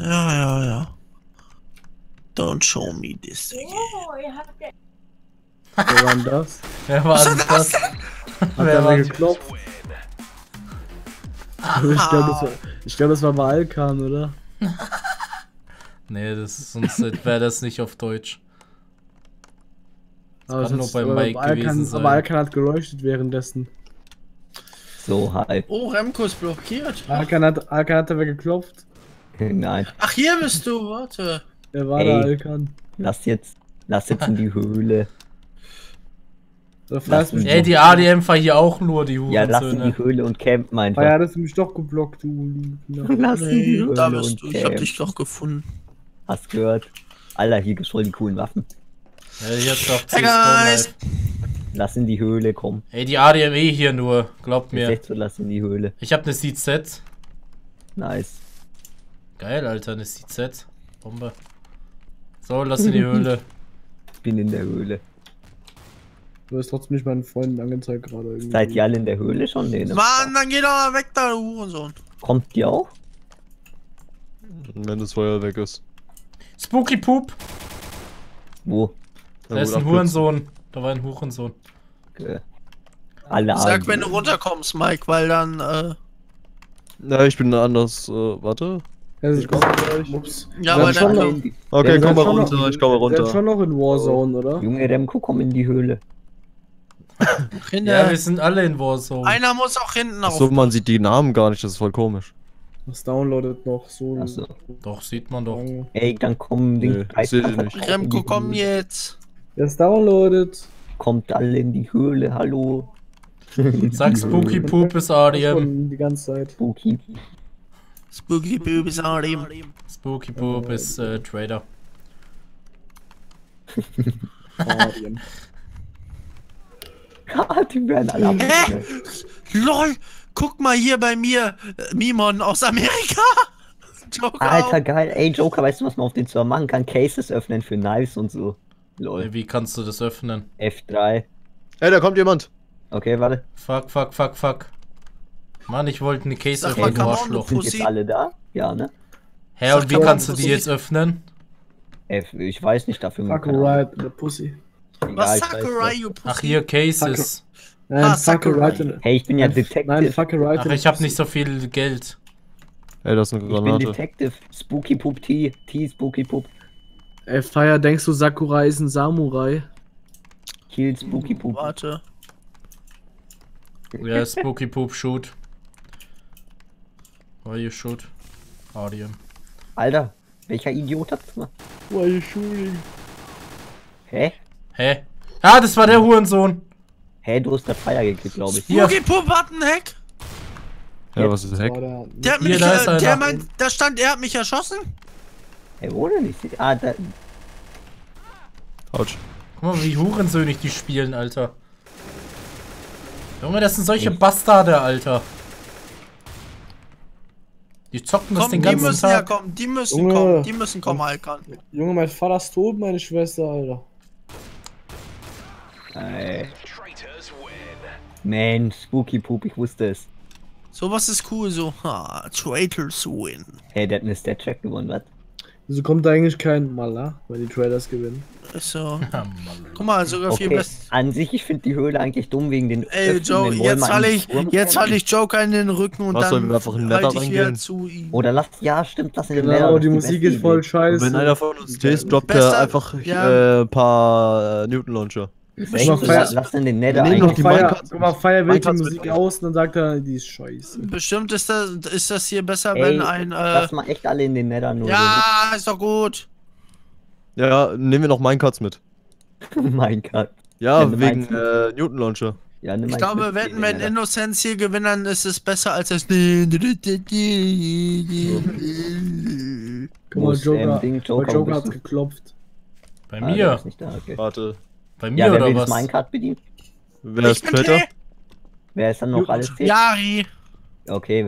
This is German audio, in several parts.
Ja, ja, ja. Don't show me this thing. Oh, ihr habt ja. Wer war denn das? Wer war denn das? Hat Wer war mir geklopft? Ich glaube, das, war- ich glaub, das war bei Alkan, oder? Nee, das ist, sonst wäre das nicht auf Deutsch. Aber kann nur hat- bei Mike Alkan, gewesen sein. Aber Alkan hat geleuchtet währenddessen. So, hi. Oh, Remco ist blockiert. Alkan hat, Alkan hat aber geklopft. Nein, Ach, hier bist du, warte. Wer war Ey. da, Alkan? lass jetzt, lass jetzt in die Höhle. Vielleicht mich Ey, die ADM war hier auch nur, die Ja, lass in die Höhle und campen Ah einfach. ja, das hat mich doch geblockt, du. Lass in die Höhle da und bist du. Ich hab dich doch gefunden. Hast gehört? Alter, hier gibt's voll die coolen Waffen. Ja, jetzt auf Hey, guys. Lass in die Höhle, komm. Ey, die ADM eh hier nur, glaubt Mir. lass in die Höhle. Ich hab ne CZ. Nice. Geil, Alter, ne CZ. Bombe. So, lass in die Höhle. Ich bin in der Höhle. Du hast trotzdem nicht meinen Freunden angezeigt gerade irgendwie. Seid ihr alle in der Höhle schon? Nee, ne? Mann, dann geh doch mal weg da, du Hurensohn. Kommt ihr auch? Wenn das Feuer weg ist. Spooky Poop. Wo? Da ist ein. Hurensohn. Da war ein Hurensohn. Okay. Alle Sag, AD. wenn du runterkommst, Mike, weil dann, äh, Na, ich bin anders. Äh, warte. Ja, Ich komm gleich. Ups. ja, schon dann, noch- Okay, komm mal schon noch- runter, ich komm mal Wir sind runter. schon noch in Warzone, oder? Junge Remco, komm in die Höhle. Ja, wir sind alle in Warzone. einer muss auch hinten auf. Achso, man sieht die Namen gar nicht, das ist voll komisch. Das downloadet noch so. Achso. Doch, sieht man doch. Ey, dann kommen Nö, den seht ihr nicht. Remco, komm jetzt. Das downloadet. Kommt alle in die Höhle, hallo. Sag Spooky Poop ist ADM. Die ganze Zeit. Spooky. Spooky Boobies Arim. Spooky Poop ist äh, Trader. Ah, die werden alle Hä? LOL, guck mal hier bei mir, äh, Mimon aus Amerika. Joker. Alter, geil. Ey, Joker, weißt du, was man auf den Server machen kann? Cases öffnen für Knives und so. Lol. Wie kannst du das öffnen? F3. Ey, da kommt jemand. Okay, warte. Fuck, fuck, fuck, fuck. Mann, ich wollte eine Case Sag öffnen, mal, du Arschloch. Sind jetzt alle da? Ja, ne? Hä, und Sag wie kannst du die jetzt öffnen? F, ich weiß nicht dafür. Right, the pussy. Egal, Was Sakurai, you Pussy? Ach, hier Cases. Nein, Ah, Sakurai. Hey, ich bin ja Detective. Nein. Ach, in- ich hab nicht so viel Geld. Ey, das ist eine ich bin Granate. Detective. Spooky Poop T. T Spooky Poop. Ey, Fire, denkst du, Sakurai ist ein Samurai? Kill Spooky Poop. Warte. Ja, Spooky Poop shoot. Why you shoot? ADM. Alter, welcher Idiot hat's gemacht? Why you shooting? Hä? Hä? Ah, das war der Hurensohn. Hä, du hast das Feier gekriegt, glaube ich. Hier. Spooky Pup hat einen Hack. Ja, was ist Heck? War der, Der hat Hier, mich, da ist äh, der meint, da stand, er hat mich erschossen. Hä, wo denn? Ich seh, ah, da, Autsch. Guck mal, wie hurensöhnig die spielen, Alter. Junge, das sind solche Bastarde, Alter. Die zocken das Komm, den die ganzen müssen ja Tag. kommen, die müssen Junge. kommen, die müssen kommen, Alkan. Junge, mein Vater ist tot, meine Schwester, Alter. Ey. Man, Spooky Poop, ich wusste es. Sowas ist cool, so, ha, Traitors win. Hey, der hat eine Stat-Check gewonnen, was? Wieso kommt da eigentlich kein Maler, weil die Traders gewinnen? Ist so. Guck mal, sogar viel Okay, besser. an sich, ich finde die Höhle eigentlich dumm wegen den Ey, öffnenden Joe, Räumen jetzt falle den ich, jetzt falle ich Joker in den Rücken und Was, sollen dann wir einfach in den halte Nether ich wieder reingehen? zu ihm. Oder lass, ja, stimmt, lass in den Genau, die ist Musik ist voll scheiße. Wenn einer von uns stehst, droppt er einfach ja. äh, ein paar äh, So, Feier- lass in den Nether Wir nehmen noch die Fire, guck mal, Fire wählt die Musik aus und dann sagt er, die ist scheiße. Bestimmt ist das, ist das hier besser, Ey, wenn ein, äh, lass mal echt alle in den Nether nur. ja, ist doch gut. Ja, ja, nehmen wir noch Minecarts mit. so. Gott. Ja, Ja, wegen äh, Newton Launcher. Ja, Ich glaube, wenn, wenn. Innocence hier gewinnt, dann ist es besser als das. Guck mal, Joker, ähm, Ding, Joker, Joker, hat's geklopft. Bei Ah, mir. da, okay. Warte. Bei mir Ja, wer oder will das was? Minecart bedienen? Wer ist Ich? Tee. Wer ist dann noch alles fit? Yari. Okay.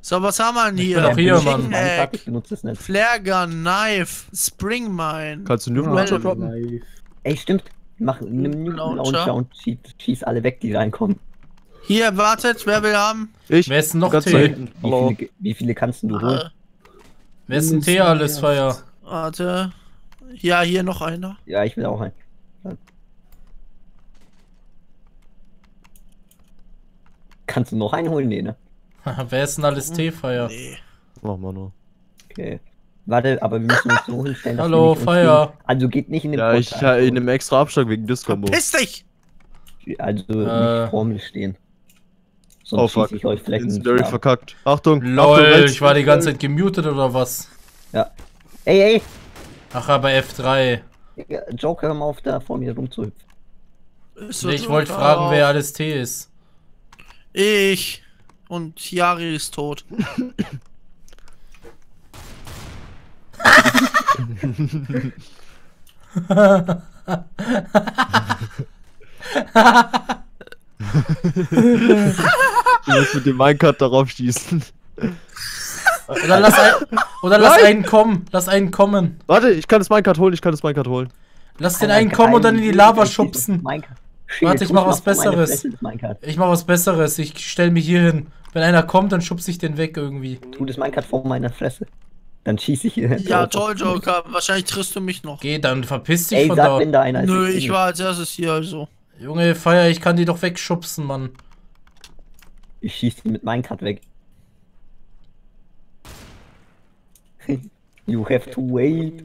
So, was haben wir denn Ich hier? bin auch hier, Mann. das Minecart, ich benutze es nicht. Flare Gun, Knife, Spring Mine. Kannst du Ah, Launcher droppen? Ey, stimmt. Mach, nimm Newton Launcher. Und schieß, schieß alle weg, die reinkommen. Hier, wartet, wer will haben? Ich? Wer ist denn noch Tee? hinten. Wie viele, wie viele kannst du holen? Äh, Wer ist denn Tee alles, Feier? Warte. Ja, hier noch einer. Ja, ich will auch ein. Kannst du noch einen holen? Nee, ne? Wer ist denn alles Tee, Feier? Nee. Mach mal nur. Okay. Warte, aber wir müssen uns so hinstellen, dass Hallo, wir nicht uns Feuer. hin- Also geht nicht in den Ja, ich, Portal. ja, ich nehme extra Abstand wegen Discombo. Piss dich! Also Äh. nicht vor mir stehen. Oh Sonst fuck. schieße ich euch vielleicht in Larry verkackt. Achtung. Achtung, LOL, rechts. ich war die ganze Zeit gemutet oder was? Ja. Ey, ey! Ach, aber F3. Joker, hör mal auf, da vor mir rumzuhüpfen. So Nee, ich wollte fragen, wer alles Tee ist. Ich. Und Yari ist tot. Du musst mit dem Minecart darauf schießen. Oder lass, ein, oder lass einen kommen. Lass einen kommen. Warte, ich kann das Minecart holen, ich kann das Minecart holen. Lass den einen kommen und dann in die Lava schubsen. Warte, ich mach was Besseres. Ich mach was Besseres. Ich stell mich hier hin. Wenn einer kommt, dann schubse ich den weg irgendwie. Tu das Minecraft vor meiner Fresse. Dann schieße ich hier. Ja, toll, Joker. Wahrscheinlich triffst du mich noch. Geh, dann verpiss dich Ey, von sag, da. wenn da einer. Nö, bin ich war als erstes hier, also. Junge, Feier, ich kann die doch wegschubsen, Mann. Ich schieße die mit Minecraft weg. You have to wait.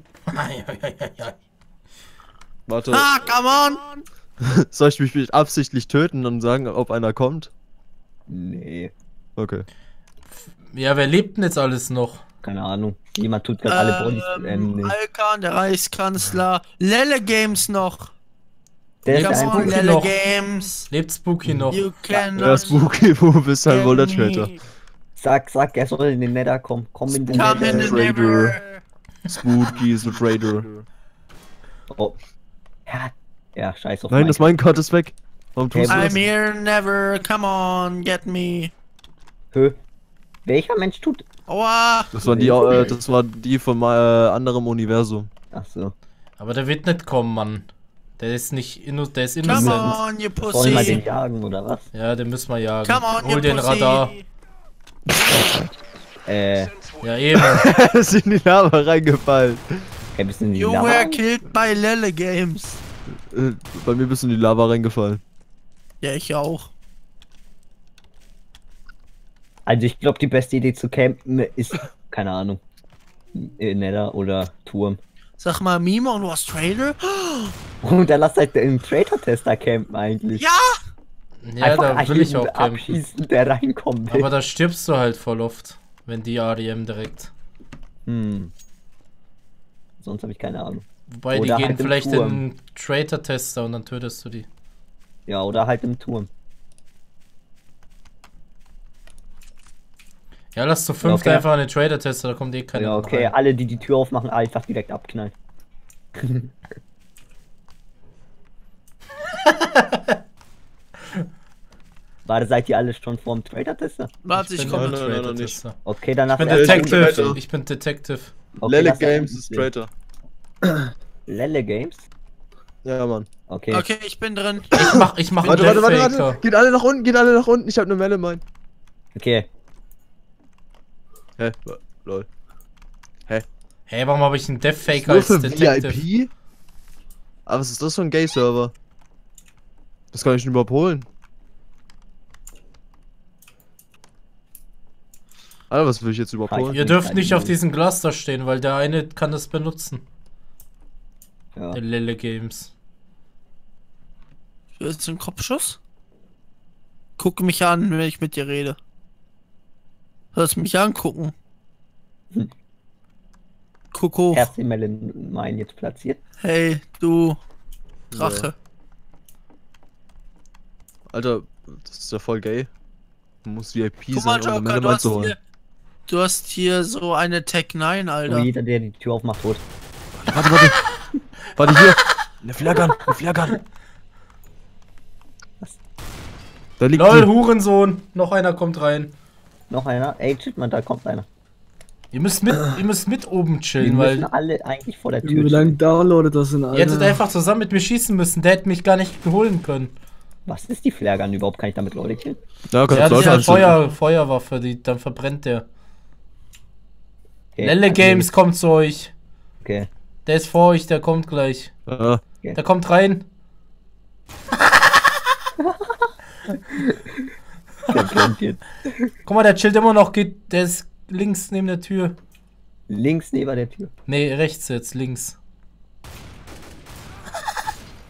Warte, Ah, come on! soll ich mich absichtlich töten und sagen, ob einer kommt? Nee, Okay. Ja, wer lebt denn jetzt alles noch? keine Ahnung. Jemand tut gerade alle Bodies. Ähm, Ähm, nee. Alkan, der Reichskanzler. Lelle Games noch. Der on, Spooky Lelle noch. Games. Lebt Spooky noch? You can Ja, Spooky, wo bist du ein World Traitor? Sag, sag, er soll in den Nether kommen. Komm in den Come in Nether. the Raider. never. Spooky is a traitor. Oh. Ja, ja, scheiß auf Nein, das. Minecart ist weg. Warum tust du I'm here never. Come on, get me. Hö. Welcher Mensch tut? Aua. Das waren die, äh, das war die von äh, anderem Universum. Ach so. Aber der wird nicht kommen, Mann. Der ist nicht inno der ist Come innocent. on, you Wollen wir den pussy. jagen oder was? Ja, den müssen wir jagen. Come on, Hol you den pussy. Radar. Äh, Ja, eben. Er ist in die Lava reingefallen. hey, bist du in die You Lava? were killed by Lelle Games. Äh, bei mir bist du in die Lava reingefallen. Ja, ich auch. Also ich glaube, die beste Idee zu campen ist, keine Ahnung, äh, Nether oder Turm. Sag mal, Mimo, du hast Trailer? Und dann lass halt den Traitor-Tester campen eigentlich. Ja! Ja, Einfach da will ich auch abschießen, der reinkommen will. Aber da stirbst du halt voll oft, wenn die ADM direkt. Hm. Sonst habe ich keine Ahnung. Wobei, Oder die gehen halt vielleicht Turm. in den Traitor-Tester und dann tötest du die. Ja, oder halt im Turm. Ja, lass zu fünft Okay. einfach den Trader-Tester, da kommt eh keiner ja, okay, rein. alle, die die Tür aufmachen, einfach direkt abknallen. Warte, seid ihr alle schon vorm Trader-Tester? Warte, ich komme. Nein, nein, nein, nicht. Trader-Tester. Okay, dann lass Ich bin Ja, ich bin Detective. Ich bin Detective. okay, Lele Games ist Traitor. Lelle Games? Ja, Mann. Okay. Okay, ich bin drin. Ich mach, ich mach einen Warte, warte, warte, warte. Geht alle nach unten, geht alle nach unten. Ich hab eine Melle, mein. Okay. Hä? Lol. Hey, warum habe ich einen Deathfaker Nur als für Detective? VIP? Aber was ist das für ein Gay-Server? Das kann ich nicht überhaupt Alter, was will ich jetzt überhaupt holen? Ihr dürft nicht auf diesem Glas da stehen, weil der eine kann das benutzen. Ja. Der Lille Games. Willst du einen Kopfschuss? Guck mich an, wenn ich mit dir rede. Hörst mich angucken. Hm. Guck hoch. Melon Mine jetzt platziert. Hey, du Drache. Alter, das ist ja voll gay. Man muss VIP Guck sein, um eine Joker, Melle du mal hast, zu holen. Du hast hier so eine Tech 9, Und Alter. jeder, der die Tür aufmacht, tot. Warte, warte. warte, hier. Eine Flaggan, eine Flaggan. Da liegt LOL, die. Hurensohn! Noch einer kommt rein. Noch einer? Ey, shit, man, da kommt einer. Ihr müsst mit, ihr müsst mit oben Wir chillen, müssen weil alle eigentlich vor der Wie Tür stehen. lange downloadet das denn, Alter? ihr hättet einfach zusammen mit mir schießen müssen. Der hätte mich gar nicht holen können. Was ist die Flagge überhaupt? Kann ich damit Leute killen? Ja, kannst Ja, das ist Leute eine anzünden. Feuer, Feuerwaffe, die, dann verbrennt der. Okay. Lelle Games kommt zu euch. Okay. Der ist vor euch, der kommt gleich. Ah, Der kommt rein. Der brennt jetzt. Guck mal, der chillt immer noch, geht, der ist links neben der Tür. Links neben der Tür. Nee, rechts jetzt, links.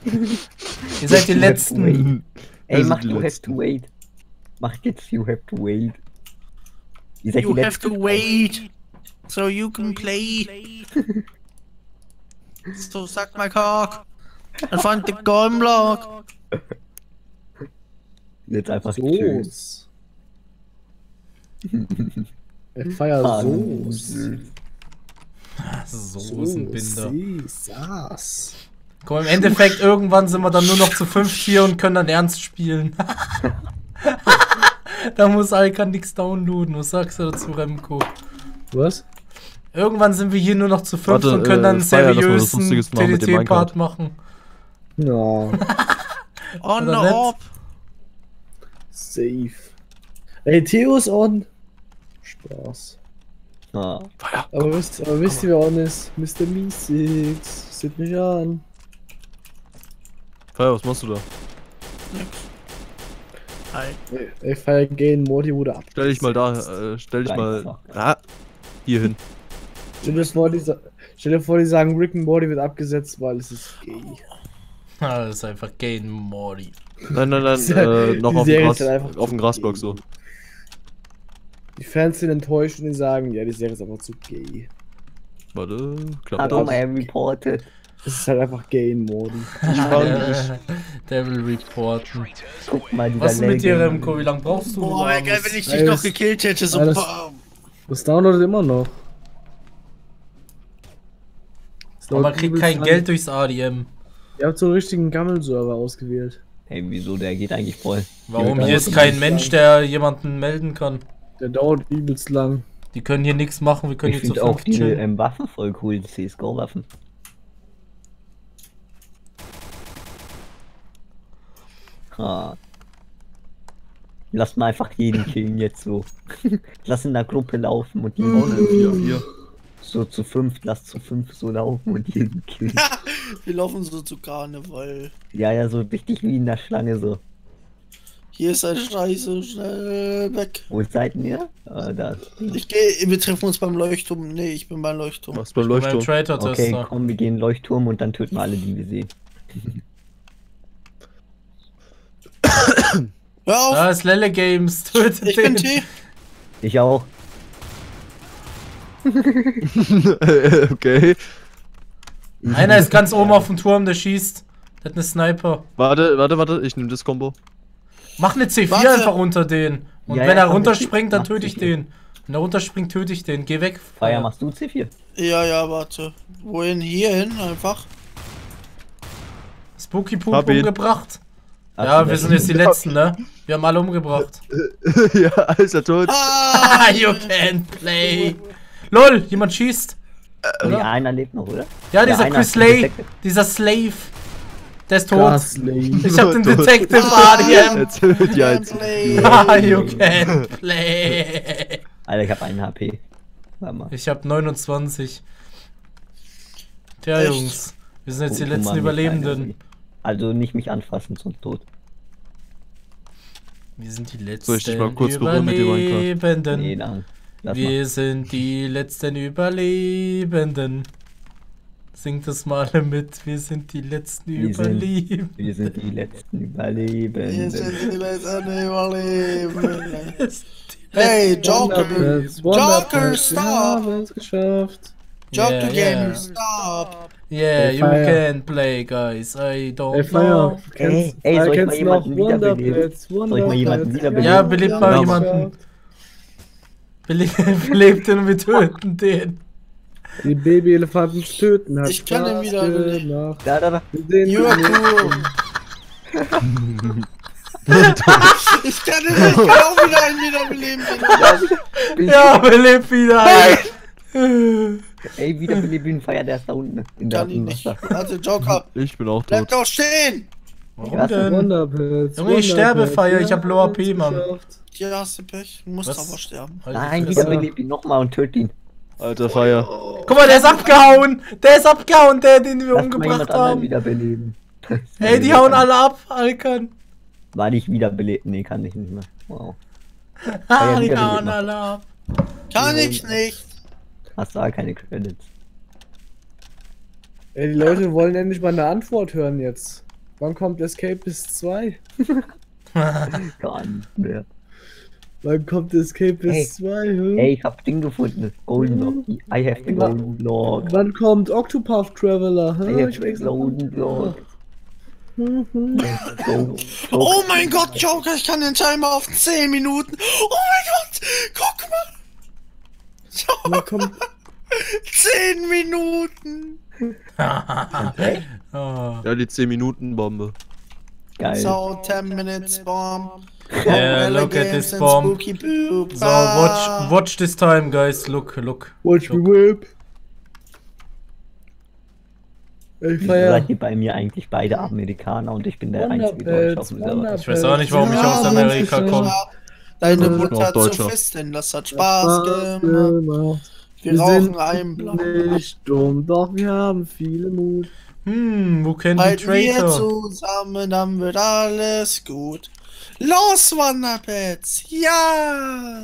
Ihr seid die You have to Letzten. wait. Ey, mach you have to wait. Mach jetzt you have to wait. Ihr seid You die have Letzten. to wait, so you can play. so sagt my cock. And find the gun block. Jetzt einfach chillen. Soße. Ich feier Ah, Soße. Soßenbinder. Saß. Mal, im Endeffekt, irgendwann sind wir dann nur noch zu fünft hier und können dann ernst spielen. da muss Alka nichts downloaden. Was sagst du dazu, Remco? Was? Irgendwann sind wir hier nur noch zu fünft Warte, und können äh, dann einen seriösen TDT-Part machen. Ja, On the hop. safe. Ey, Theo ist on. Spaß. Ah, Aber wisst, aber wisst ihr, wer on ist? Mr. Meesix. Sieht mich an. Feier, was machst du da? Hi. Ey, Ich feier Gain Morty wurde ab. Stell dich mal da, äh, stell dich mal. Einfach. Ah, hier hin. Stell dir vor, die, sa- stell dir vor, die sagen, Rick and Morty wird abgesetzt, weil es ist gay. Ah, das ist einfach Gain Morty. Nein, nein, nein, äh, noch auf dem, Gras, auf dem Grasblock gay. so. Die Fans sind enttäuscht und die sagen, ja, die Serie ist einfach zu gay. Warte, klappt das? I reported. Es ist halt einfach gay in der will reporten. Guck mal, Was ist mit dir. Remco? Wie lange brauchst du? Boah, geil, wenn ich dich noch gekillt hätte. So, bam. Das downloadet immer noch. Aber man kriegt kein. Geld durchs ADM. Ihr habt so einen richtigen Gammel-Server ausgewählt. Ey, wieso? Der geht eigentlich voll. Warum? Hier ist kein Mensch, lang. der jemanden melden kann. Der dauert übelst lang. Die können hier nichts machen, wir können Ich hier zu auch die ähm, Waffen voll cool, die CSGO-Waffen. Ah. Lass mal einfach jeden killen jetzt so. Lass in der Gruppe laufen und jeden Hier, hier. So zu fünf, lass zu fünf so laufen und jeden killen. Wir laufen so zu Karneval. ja, ja, so richtig wie in der Schlange so. Hier ist ein Scheiße, schnell weg. Wo seid ihr? Ah, da. Ich gehe, wir treffen uns beim Leuchtturm. Nee, ich bin beim Leuchtturm. Was beim Beim Leuchtturm? Okay, Traitor-Tester. komm, wir gehen Leuchtturm und dann töten wir alle, die wir sehen. Hör auf, Da ist Lelle Games, tötet ich bin den. T. Ich auch. okay. Einer ist ganz oben auf dem Turm, der schießt. Der hat eine Sniper. Warte, warte, warte, ich nehme das Combo. Mach eine C4 Warte. einfach unter den. Und Ja, wenn ja, er runterspringt, dann töte ich C4. den. Wenn er runterspringt, töte ich den. Geh weg. Feier, machst du C4? Ja, ja, warte. Wohin? Hier hin einfach. Spooky Poop Hab umgebracht. Ach, Ja, wir sind jetzt die Letzten, ne? Wir haben alle umgebracht. ja, ist er tot. Ah! you can't play. LOL, jemand schießt. Oder? einer lebt noch, oder? Ja, Ja, dieser Chris ist Lay. Detective. Dieser Slave. Der ist tot. Ich hab den. Detective. Jetzt die Can't eins. play. Ah, you can't play. Alter, ich hab einen HP. Warte mal. Ich hab 29. Tja, Echt? Jungs. Wir sind jetzt die Guck mal, letzten mit Überlebenden. Also nicht mich anfassen, sonst tot. Wir sind die letzten Soll ich dich mal kurz berühren mit dem Minecraft? Nee, Überlebenden. nein. Lass Wir sind die letzten Überlebenden. Singt das mal mit. Wir sind die letzten Wir sind- Überlebenden. mal. Wir sind die letzten Wir Überlebenden. sind die letzten Überlebenden. Hey, Joker. Joker, stop. Wir haben es geschafft. Joker Yeah, Game, yeah. stop. Yeah, you can play, guys. I don't Ey, know. Ey, ey, soll ich mal jemanden wiederbeleben? Soll ich mal jemanden wiederbeleben? Ja, belebt wir mal jemanden. Belebt den und wir töten den. Die Babyelefanten töten hat Ich kann ihn wieder gemacht. Da, da, da. Ihn cool. ich kann ihn nicht, ich auch wieder einen wiederbeleben. Ja, belebt wieder ein. Ey, wiederbeleben Feier, der ist da unten. In der Kann ihn nicht. Warte, Joker, Ich bin auch bleib tot. doch stehen. Warum denn? Junge, ich sterbe. Feier, ich hab Low AP, Mann. geschafft. Ja, hast du Pech. Du musst Was? aber sterben. Halt Nein, Fresse. wiederbeleb ihn nochmal und töt ihn. Alter Feier. Guck mal, der ist abgehauen! Der ist abgehauen, der, den wir Lass umgebracht haben. wiederbeleben. Ey, die hauen alle ab, Alkan. War nicht wiederbelebt? Nee, kann ich nicht mehr. Wow. Ah, die hauen alle ab. Kann ich nicht. Hast du keine Credits. Ey, die Leute wollen endlich mal eine Antwort hören jetzt. Wann kommt Escapist 2? Gar nicht mehr. Wann kommt Escapist Ey. 2? Hä? Ey, ich hab Ding gefunden. Golden Block. I have the Golden Block. Wann kommt Octopath Traveler? I Hä? have Ich the Golden. Mhm. Go. Oh mein Gott, Joker, ich kann den Timer auf 10 Minuten. Oh mein Gott, guck mal. Joker, kommt 10 Minuten. Oh. Ja, die 10 Minuten Bombe. Geil. So, 10 minutes bomb. Yeah, look at this bomb. So, watch, watch this time, guys. Look, look. Watch me look. whip? Ich feier. seid ihr bei mir eigentlich beide Amerikaner und ich bin der einzige Deutsche auf dem Server? Ich weiß auch nicht, warum ich Ja, aus Amerika komme. Deine Mutter hat zu. Fisteln, das hat Spaß gemacht. Wir Wir rauchen sind einen Blunt. nicht dumm, doch wir haben viele Mut. Hm, wo kennt die Halt wir Traitor? zusammen, dann wird alles gut. Los, Wonderpets! Ja!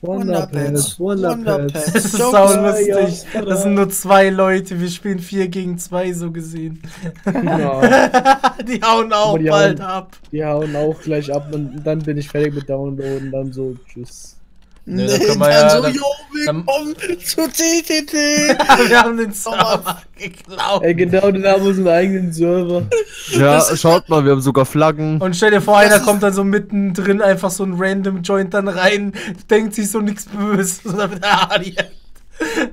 Wonderpets, Wonderpets. Das ist Joker, sau lustig. ja. Das sind nur zwei Leute. Wir spielen 4 gegen 2 so gesehen. Ja, Die hauen auch die bald hauen- ab. die hauen auch gleich ab und dann bin ich fertig mit Downloaden, dann so, tschüss. Ne, da können wir ja- dann so, dann- jo, willkommen zu TTT! Wir haben den Server geklaut. Ey, genau, dann haben wir einen eigenen Server. Ja, schaut mal, wir haben sogar Flaggen. Und stell dir vor, Das einer kommt dann so mittendrin einfach so ein random Joint dann rein, denkt sich so nichts Böses. Und dann wird er Adi.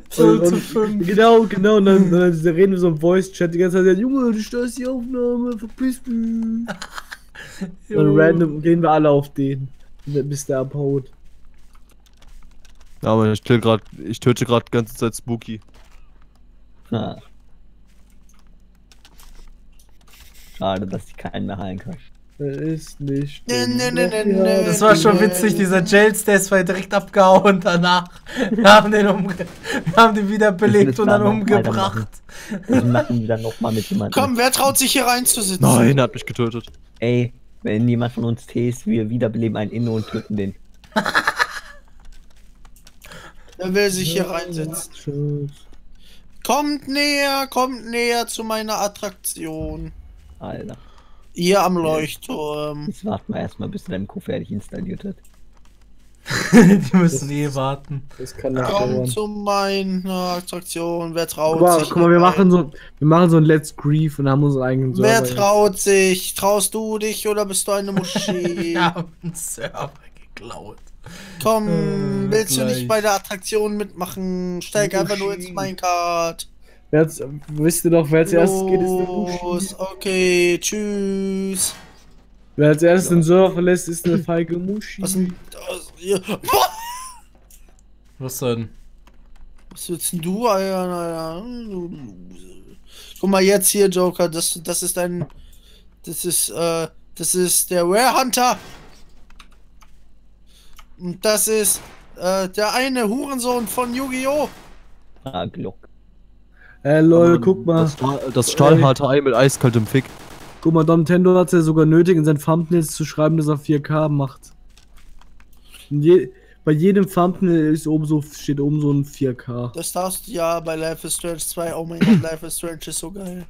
So Und- zu fünf. Genau, genau, und dann, dann reden wir so im Voice-Chat die ganze Zeit, Junge, du störst die Aufnahme, verpiss dich. Und random gehen wir alle auf den, bis der abhaut. Ja, aber ich, kill grad, ich töte gerade die ganze Zeit Spooky. Ah. Schade, dass ich keinen mehr heilen kann. Er ist nicht. Ne, ne, ne, ne, ne. Das war schon witzig, dieser Jails, der ist war direkt abgehauen danach. Wir haben den, umge wir haben den wieder belebt müssen und dann umgebracht. Wir machen wieder nochmal mit jemandem. Komm, wer traut sich hier reinzusitzen? Nein, er hat mich getötet. Ey, wenn jemand von uns T ist, wir wiederbeleben einen Inno und töten den. Wer will sich hier reinsetzen? Kommt näher, kommt näher zu meiner Attraktion. Alter. Hier am Leuchtturm. Jetzt warten wir erstmal, bis der MQ fertig installiert hat. Die müssen eh warten. Das kann Komm dauern. zu meiner Attraktion. Wer traut Guck mal, sich? guck mal, wir machen so, wir machen so ein Let's Grief und haben unseren eigenen Server. Wer jetzt. traut sich? Traust du dich oder bist du eine Moschee? Wir haben einen Server geklaut. Komm, Äh, willst du gleich. nicht bei der Attraktion mitmachen? Steig einfach nur ins. Minecart. Wer hat's- wisst ihr doch, wer als erstes geht, ist der Muschi. okay, tschüss. Wer als erstes den Server verlässt, ist eine feige Muschi. Was denn! Was denn? Was willst denn du, Alter? Du. Guck mal jetzt hier, Joker, das, das ist ein. Das ist, äh, das ist der Rare Hunter. Das ist, äh, der eine Hurensohn von Yu-Gi-Oh! Ah, Glock. Äh, lol, guck mal. Das, Stahl, das stahlharte Ei mit eiskaltem Fick. Guck mal, Don Nintendo hat es ja sogar nötig, in seinen Thumbnails zu schreiben, dass er 4K macht. Je, bei jedem Thumbnail ist oben so, steht oben so ein 4K. Das darfst du ja bei Life is Strange 2. Oh mein Gott, Life is Strange ist so geil.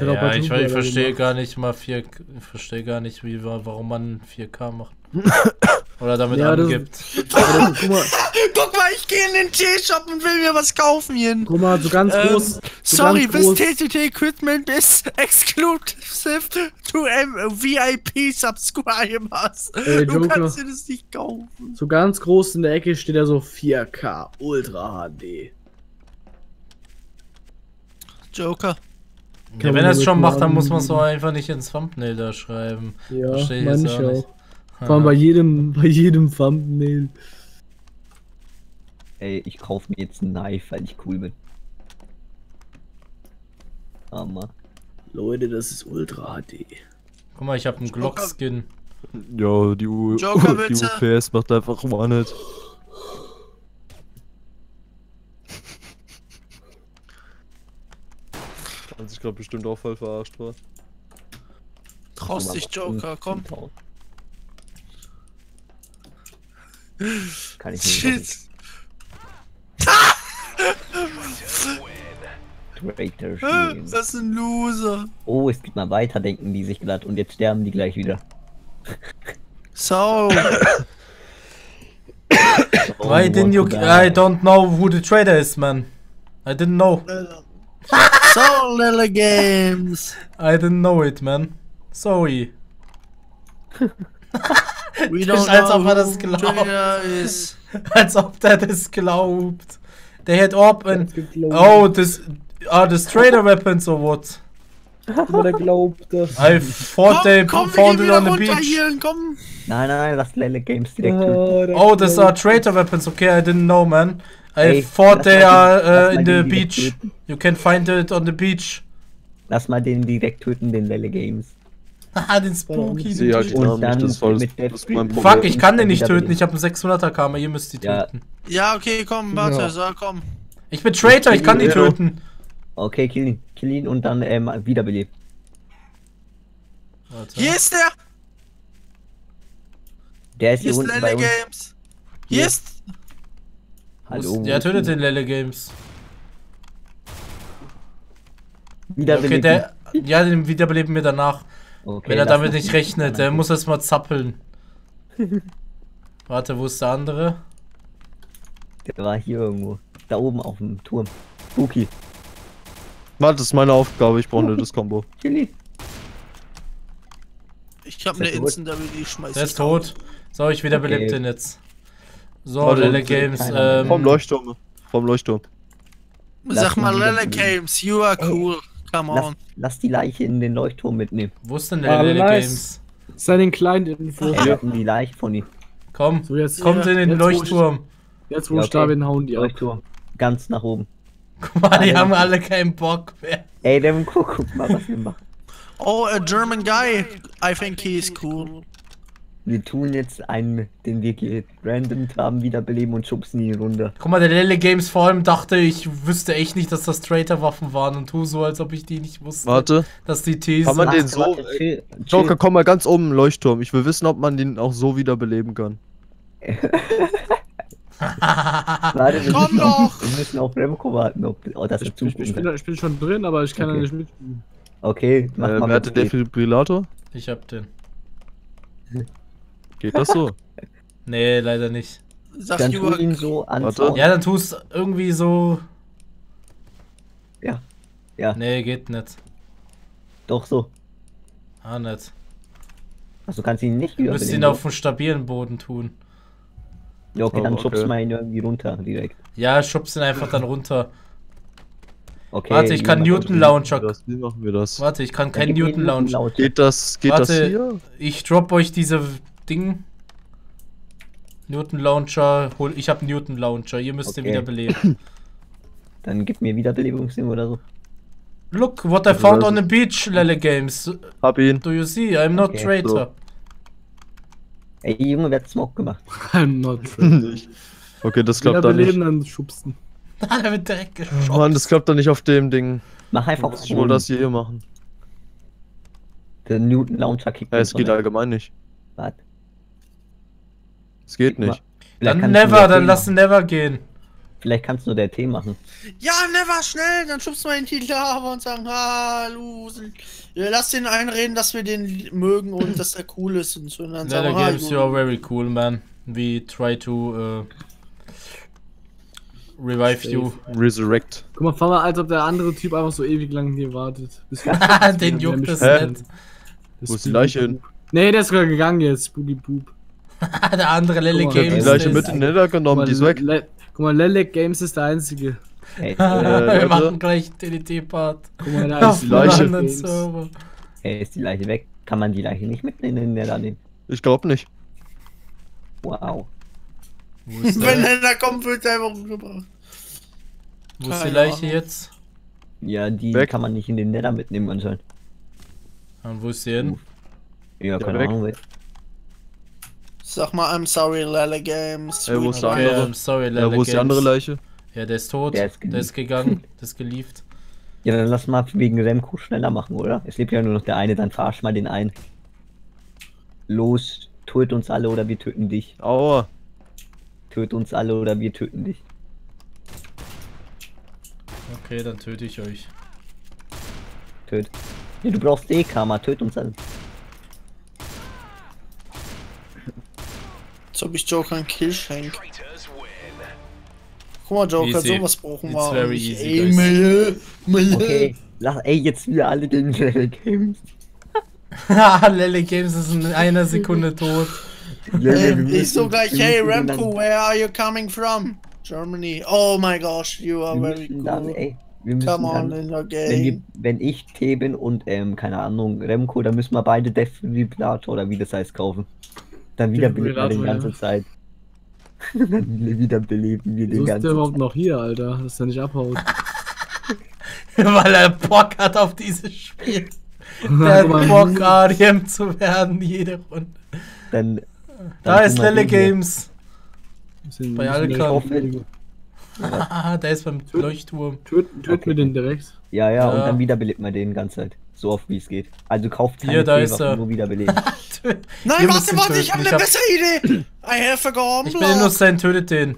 Naja, ich, ich verstehe gar nicht mal 4 ich verstehe gar nicht, wie, warum man 4K macht. Oder damit Ja, das- angibt. Aber guck mal, Guck mal, ich gehe in den T-Shop und will mir was kaufen hier. guck mal, so ganz Ähm, groß. So Sorry, ganz groß. this TTT Equipment is exclusive to M VIP subscribers. Ey, du Joker. kannst dir das nicht kaufen. So ganz groß in der Ecke steht da so 4K Ultra HD. Joker. Ja, wenn er es schon macht, dann muss man es doch einfach nicht ins Thumbnail da schreiben. Ja, Verstehe ich jetzt auch nicht. auch. Vor allem bei jedem, bei jedem Thumbnail. Ey, ich kauf mir jetzt ein Knife, weil ich cool bin. Hammer. Leute, das ist Ultra HD. Guck mal, ich habe einen Glock-Skin. Ja, die, U Joker, die UPS macht einfach One-Hit. Als gerade bestimmt auch voll verarscht war. Traust dich, Joker, komm. Kann ich nicht. Shit. Traitor Ah. Das ist ein Loser. Oh, es gibt mal weiter, denken die sich glatt und jetzt sterben die gleich wieder. So. Oh, Why didn't you... the- I don't know who the trader is, man. I didn't know. so, Lille Games. I didn't know it, man. Sorry. We Das don't ist, als know ob er das glaubt. Trader is. Als ob der das glaubt. They had open... Oh, this... Are this trader weapons or what? Aber der glaubt das. I thought they Komm, komm, wir found it on the beach. hier, komm. Nein, nein, lass Lelle Games direkt töten. Oh, Oh, these are traitor weapons. Okay, I didn't know, man. I Ey, thought they are uh, in the beach. töten. You can find it on the beach. Lass mal den direkt töten, den Lelle Games. Haha, den Spooky. Den halt Und dann das voll mit der das Fuck, Problem. Fuck, ich kann den nicht töten. Ich habe einen 600er Karma. Ihr müsst die Ja. töten. Ja, okay, komm, warte, Ja. so, komm. Ich bin Traitor. Ich kann die töten. Okay, kill ihn. Kill ihn und dann ähm, wiederbelebt. Warte. Hier ist der. Der ist Hier hier ist unten uns. Games. Hier Hier. ist. Hallo. Ja, tötet den Lele Games. Okay, Wiederbelebt. der. Ja, den wiederbeleben wir danach. Okay, Wenn er damit nicht rechnet, der dann muss erst mal zappeln. Warte, wo ist der andere? Der war hier irgendwo. Da oben auf dem Turm. Spooky. Warte, das ist meine Aufgabe, ich brauche nur das Combo. Ihn. Ich hab eine er? Instant die schmeiß Der ist tot. So, ich wiederbelebt Okay. den jetzt. So, Warte, Lele Games. keiner Vom Ähm, Leuchtturm. Vom Leuchtturm. Sag mal, wieder- Games, you are cool. Come Lass, on. lass die Leiche in den Leuchtturm mitnehmen. wo ist denn Ah, der Lele nice. Games? Seinen kleinen Info. Wir hatten die Leiche von ihm. Komm, So, jetzt, kommt in den jetzt, wo ich- Leuchtturm. Jetzt, wo Ja, ich da okay. bin, hauen die ab. Leuchtturm. Ganz nach oben. Guck mal, die haben alle keinen Bock mehr. Ey, Devin, guck, guck mal, was wir machen. Oh, a German guy. I think he is cool. Wir tun jetzt einen, den wir gerandomt haben, wiederbeleben und schubsen ihn runter. Guck mal, der Lele Games vor allem dachte, ich wüsste echt nicht, dass das Traitor-Waffen waren und tu so, als ob ich die nicht wusste. Warte. Dass die T Kann man den so- warte, chill, chill. Joker, komm mal ganz oben im Leuchtturm. Ich will wissen, ob man den auch so wiederbeleben kann. Warte, wir Komm müssen auf- doch! Wir müssen auf Remco warten, ob, oh, dass Ich, er ich, bin, ich bin schon drin, aber ich kann ja Okay. nicht mitspielen. Okay, mach Äh, mal wer hatte mit. Defibrillator? Ich hab den. Geht das so? Nee, leider nicht. Sag Dann tu ihn so an. Ja, dann tust irgendwie so. Ja. Ja, Nee, geht nicht. doch so. Ah, nicht. Also du kannst ihn nicht Du müsst ihn auf einen stabilen Boden tun. Ja, okay, dann Oh, schubst okay. mal ihn irgendwie runter direkt. Ja, schubst ihn einfach dann runter. Okay. Warte, ich kann Newton Launcher. Das, wie machen wir das? Warte, ich kann Ja, keinen Newton Launcher. Geht das, geht das Warte. hier? Ich drop euch diese Ding. Newton Launcher. Hol, ich habe Newton Launcher. Ihr müsst den Okay. wieder beleben. Dann gib mir Wiederbelebungsding oder so. Look what I Also found on the beach, Lele Games. Hab ihn. Do you see? I'm not Okay, traitor. Ey, Junge, wer hat Smoke gemacht? I'm not sure. okay, das klappt dann beleben, nicht. dann schubsen. Der wird direkt geschockt. Mann, das klappt dann nicht auf dem Ding. Mach einfach Muss ich wohl das hier machen. Der Newton Launcher kickt Ja, es geht allgemein nicht. Warte. Es geht nicht. Dann never, dann lass never gehen. Vielleicht kannst du der T machen. Ja, never schnell, dann schubst du mal in die Lava und sagen, hallo. Ja, lass den einreden, dass wir den mögen und dass er cool ist und so. Und dann sagen wir, Games, you are hallo. very cool, man. We try to uh, revive you. Resurrect. Guck mal, fahr mal, als ob der andere Typ einfach so ewig lang hier wartet. Bis Den juckt Hä? nicht. Wo ist die Leiche hin? Nee, der ist sogar gegangen jetzt, Spooky Poop. Der andere Lele Die Games. Leiche ist- mit in den Nether genommen, die ist weg. Le Guck mal, Lelek Games ist der einzige. Hey, Wir Leute. machen gleich DDT-Part. Guck mal, da ist die Leiche. hey, ist die Leiche weg? Kann man die Leiche nicht mitnehmen in den Nether nehmen? Ich glaub nicht. Wow. Wo ist, Wenn der, er kommt, wird er einfach umgebracht. wo ist die Keine Leiche jetzt? Ja, die Weg. kann man nicht in den Nether mitnehmen anscheinend. Und wo ist sie hin? Ja, keine weg. Ahnung. weg. Sag mal, I'm sorry, Lele Games. Ey, wo ist der andere? I'm sorry, Lele Ja, wo ist die Games. andere Leiche? Ja, der ist tot. Der Der ist ist, gelieft. gegangen. Der ist gelieft. Ja, dann lass mal wegen Remco schneller machen, oder? Es lebt ja nur noch der eine, dann verarsch mal den einen. Los, töt uns alle oder wir töten dich. Aua. Töt uns alle oder wir töten dich. Okay, dann töte ich euch. Töt. Nee, du brauchst eh Karma, töt uns alle. Jetzt hab ich Joker einen Killschenk. Guck mal, Joker, Easy. sowas brauchen It's wir. very easy, Ey, guys. Mille, Mille. Okay, lass, ey, jetzt wieder alle gegen Level Games. Haha, Lele Games ist in einer Sekunde tot. Ähm, ich so gleich, hey Remco, where are you coming from? Germany. Oh my gosh, you are very müssen dann, cool. ey, wir müssen Come on dann, in wenn, wir, game. wenn ich T bin und, ähm, keine Ahnung, Remco, dann müssen wir beide Defibrillator oder wie das heißt kaufen. Dann wiederbelebt wir den Defibrillator, ganze Zeit. dann wiederbeleben wir den Wieso ist der ganzen überhaupt Zeit. noch hier, Alter? Dass der nicht abhaut. Weil er Bock hat auf dieses Spiel. Der hat Bock, ADM zu werden, jede Runde. Dann, Da dann ist Lele den hier. Games. bei direkt- Haha, der ist beim Leuchtturm. Töten, töten wir den direkt. Ja, ja, und Ja. dann wiederbelebt man den ganze Zeit. So oft wie es geht. Also kauft keine Hier, da ist er. nur wiederbeleben. Nein, warte, warte, ich habe eine hab- bessere Idee. I have a golden Ich bin Innocent, tötet den.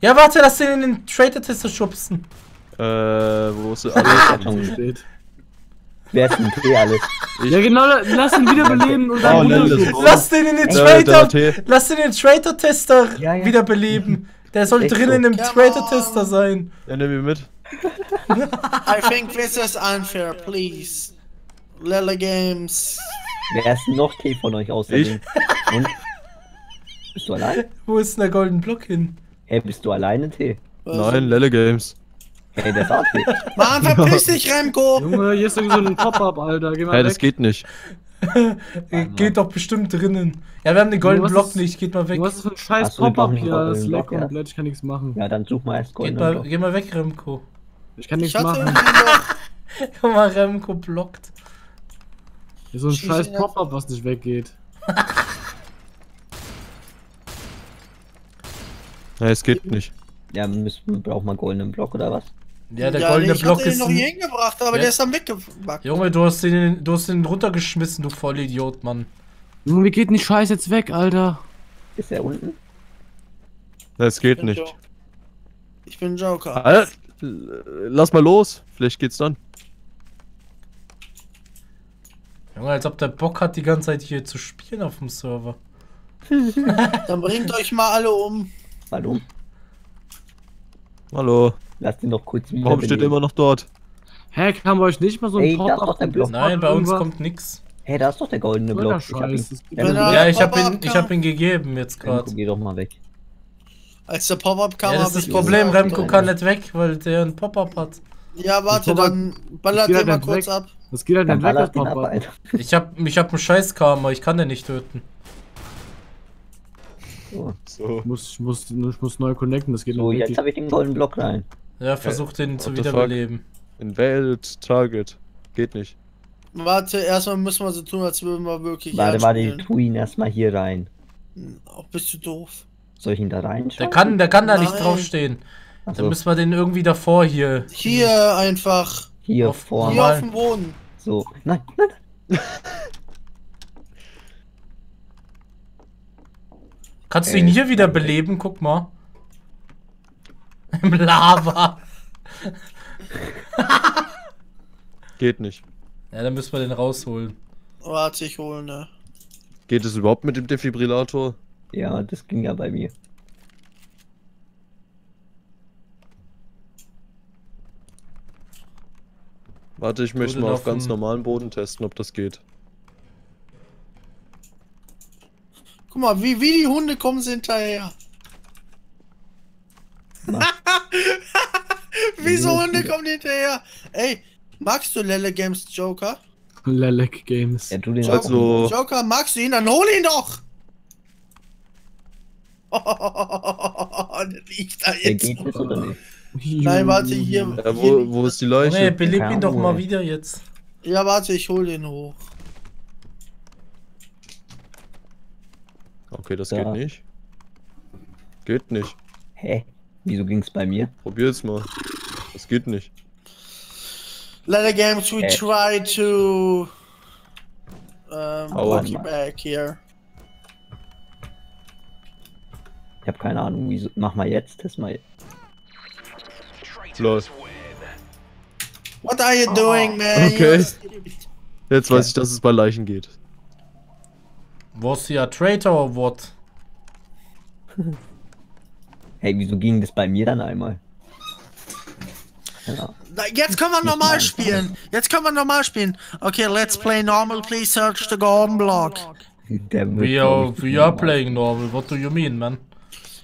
Ja, warte, lass den in den Trader-Tester schubsen. Äh, wo ist er? Ah, Alles. Spät. Wer ist denn T alles? Ja, genau, lass ihn wiederbeleben und Oh, dann Lele. runterschubsen. Lass den in den Der- der Trader. T. Lass den in den Trader-Tester Ja, ja. wiederbeleben. Der soll Echt so. drinnen im Come Trader-Tester on. sein. Ja, nimm ihn mit. I think this is unfair, please. Lele Games. Wer ist noch T von euch außer Ich. Und? Bist du allein? Wo ist denn der Golden Block hin? Hey, bist du alleine T? Nein, Lele Games. Hey, der ist auch T. Mann, verpiss dich, Remco. Junge, hier ist irgendwie so ein Pop-Up, Alter. Geh mal Hey, weg. das geht nicht. Geht doch bestimmt drinnen. Ja, wir haben den Golden Block ist- nicht. Geht mal weg. Was ist das für ein scheiß Pop-Up hier? Das ist leck komplett, ich kann nichts machen. Ja, dann such mal erst Geht Golden mal, Block. geh mal weg, Remco. Ich kann Ich nichts machen. Guck mal, Remco blockt. Hier ist so ein Schieß scheiß. Pop-Up, was nicht weggeht. Nein, es geht nicht. Ja, müssen, braucht man goldenen Block oder was? Ja, der ja, goldene ich Block hatte ihn ist. noch Ein... hier hingebracht, aber Ja. der ist dann weggewackt. Junge, du hast, den, du hast den runtergeschmissen, du Vollidiot, Mann. Junge, wie geht denn die Scheiß jetzt weg, Alter? Ist er unten? Nein, es Ich geht nicht. Jo- Ich bin Joker. Alter, lass mal los. Vielleicht geht's dann. Junge, als ob der Bock hat, die ganze Zeit hier zu spielen auf dem Server. Dann bringt euch mal alle um. Hallo? Hallo. Lass den doch kurz wieder Warum steht er immer noch dort? Hä, kam bei euch nicht mal so ein Ey, Pop-Up? doch der Block. Nein, bei uns kommt nix. Hey, da ist doch der goldene Block. Ich hab ihn. Ja, ich hab ihn, ich hab ihn gegeben jetzt gerade. geh doch mal weg. Als der Pop-Up kam, Ja, das hab ist das Problem, Remco kann nicht weg, weil der ein Pop-Up hat. Ja, warte, Pop-up- dann ballert den halt mal kurz weg. ab. Das geht halt Dann nicht weg, das ab. Ich hab, ich hab einen scheiß Karma, ich kann den nicht töten. So, So. Ich muss, ich muss, ich muss neu connecten, das geht so nicht jetzt wirklich. habe ich den goldenen Block rein. Ja, versuch den zu what the wiederbeleben. Invade Target. Geht nicht. Warte, erstmal müssen wir so tun, als würden wir wirklich. Warte, warte, ich tu ihn erstmal hier rein. Oh, bist du doof. Soll ich ihn da rein? Der kann, der kann da nicht Nein. Draufstehen. Dann müssen wir den irgendwie davor hier. Hier einfach. hier auf- vor. Hier auf dem Boden. So. Nein, nein, nein. Kannst du ihn hier wiederbeleben? Guck mal. Im Lava. Geht nicht. Ja, dann müssen wir den rausholen. Warte, ich hole ne. Geht es überhaupt mit dem Defibrillator? Ja, das ging ja bei mir. Warte, ich möchte mal auf ganz normalen Boden testen, ob das geht. Guck mal, wie, wie die Hunde kommen sie hinterher. Wieso Hunde kommen hinterher? Ey, magst du Lele Games Joker? Lelek Games. Ja, tu den Joker, Also- Joker, magst du ihn? Dann hol ihn doch! der liegt da Der jetzt. geht es oder nicht? Nein, warte, hier. Ja, hier wo, liegt wo ist die Leiche? Junge, beleb ihn doch mal wieder jetzt. Ja, warte, ich hol den hoch. Okay, das Da. geht nicht. Geht nicht. Hä? Wieso ging's bei mir? Probier's mal. Das geht nicht. Leather games, we Eh. try to um, Oh, you Mann. back here. Ich habe keine Ahnung, wieso. Mach mal jetzt, test mal. Lol. What are you doing, man? Okay. Jetzt weiß ich, dass es bei Leichen geht. Was hier, Traitor or what? Hey, wieso ging das bei mir dann einmal? Ja. Jetzt können wir normal spielen. Jetzt können wir normal spielen. Okay, let's play normal. Please search the golden block. We are, we are playing normal. What do you mean, man?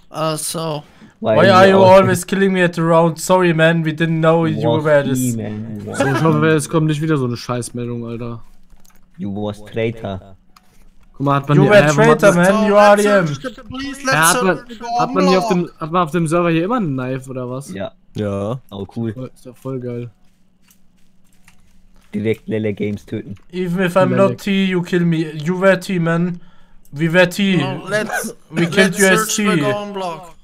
Also, Why are you always killing me at the round? Sorry, man, we didn't know you was were he, this. So, ich hoffe, es kommt nicht wieder so eine Scheißmeldung, Alter. You was traitor. Guck mal, hat man You hier- were traitor, man. you are Ja, hat man, hat man hier auf dem, hat man auf dem Server hier immer einen Knife oder was? Ja, Ja. oh cool. Oh, Ist doch voll geil. Direkt Lele Games töten. Even if I'm not T, you kill me. You were T, man. We were T. Oh, let's We killed let's search the UST.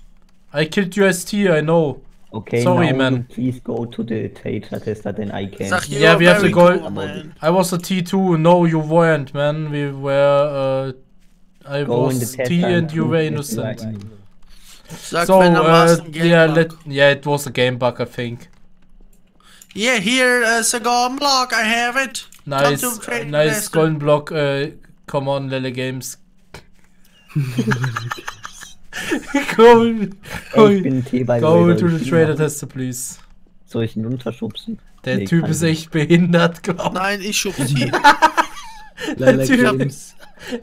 Golden block. I killed UST, I know. Okay, Sorry, now man. you please go to the traitor tester, then I can. Sag, Yeah, we have to go- cool. I was a T2. No, you weren't, man. We were, uh, I Go was tester T and you were innocent. right. Sag, So, wenn da was uh, yeah, let, yeah, it was a game bug, I think. Yeah, here is a golden block. I have it. Nice, to nice golden block. Uh, come on, Lele Games. go, Ey, go, ich bin T by the go way, to soll the ich ihn trader tester, please. Soll ich ihn runterschubsen? Der Nee, Typ ist echt behindert, glaub Nein, ich schub sie. Lele Typ. Games.